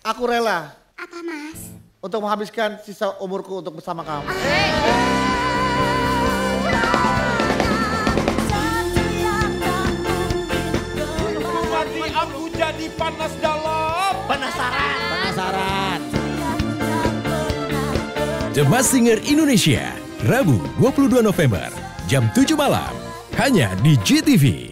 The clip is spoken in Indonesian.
Aku rela Apa mas? untuk menghabiskan sisa umurku untuk bersama kamu. Ah, eh. Mati aku jadi panas dalam. Penasaran. The Masked Singer Indonesia, Rabu 22 November, jam 7 malam, hanya di GTV.